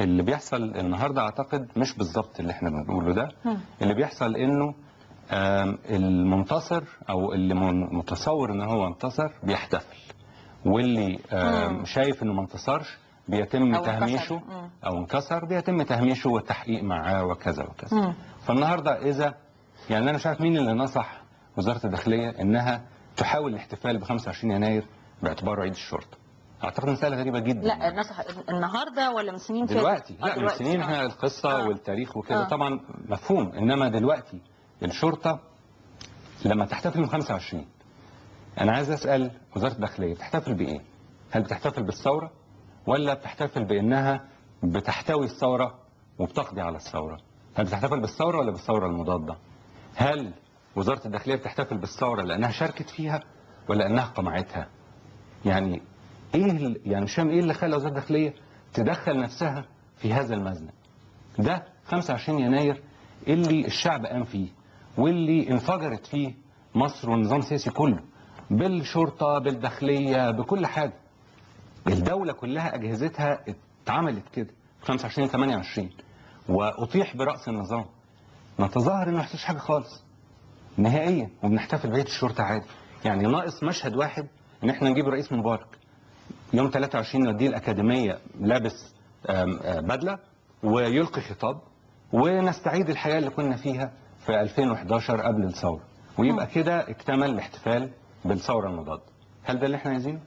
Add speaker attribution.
Speaker 1: اللي بيحصل النهارده اعتقد مش بالظبط اللي إحنا بنقوله ده. اللي بيحصل انه آم، المنتصر أو اللي متصور ان هو انتصر بيحتفل واللي. شايف انه ما انتصرش بيتم
Speaker 2: أو انكسر.
Speaker 1: تهميشه
Speaker 2: مم.
Speaker 1: أو انكسر بيتم تهميشه والتحقيق معاه وكذا وكذا
Speaker 2: مم.
Speaker 1: فالنهارده إذا يعني أنا شايف مين اللي نصح وزارة الداخلية إنها تحاول الاحتفال ب 25 يناير باعتباره عيد الشرطة أعتقد مساله غريبة جدا
Speaker 2: لا نصح النهارده ولا من سنين؟
Speaker 1: دلوقتي
Speaker 2: آه،
Speaker 1: لا من
Speaker 2: دلوقتي.
Speaker 1: سنين
Speaker 2: آه.
Speaker 1: إحنا القصة
Speaker 2: آه.
Speaker 1: والتاريخ وكده
Speaker 2: آه.
Speaker 1: طبعا مفهوم إنما دلوقتي الشرطة لما تحتفل يوم 25 أنا عايز أسأل وزارة الداخلية بتحتفل بإيه؟ هل بتحتفل بالثورة ولا بتحتفل بإنها بتحتوي الثورة وبتقضي على الثورة؟ هل بتحتفل بالثورة ولا بالثورة المضادة؟ هل وزارة الداخلية بتحتفل بالثورة لأنها شاركت فيها ولا انها قمعتها؟ يعني إيه يعني مش إيه اللي خلى وزارة الداخلية تدخل نفسها في هذا المزنق؟ ده 25 يناير اللي الشعب قام فيه واللي انفجرت فيه مصر والنظام السياسي كله بالشرطة بالداخلية بكل حاجة. الدولة كلها أجهزتها اتعملت كده 25 28 وأطيح برأس النظام. نتظاهر ان ما حصلش حاجة خالص. نهائيا وبنحتفل بعيد الشرطة عادي. يعني ناقص مشهد واحد إن إحنا نجيب الرئيس مبارك. يوم 23 نوديه الأكاديمية لابس آه، بدلة ويلقي خطاب ونستعيد الحياة اللي كنا فيها في 2011 قبل الثورة ويبقى كده اكتمل الاحتفال بالثورة المضادة هل ده اللي إحنا عايزينه؟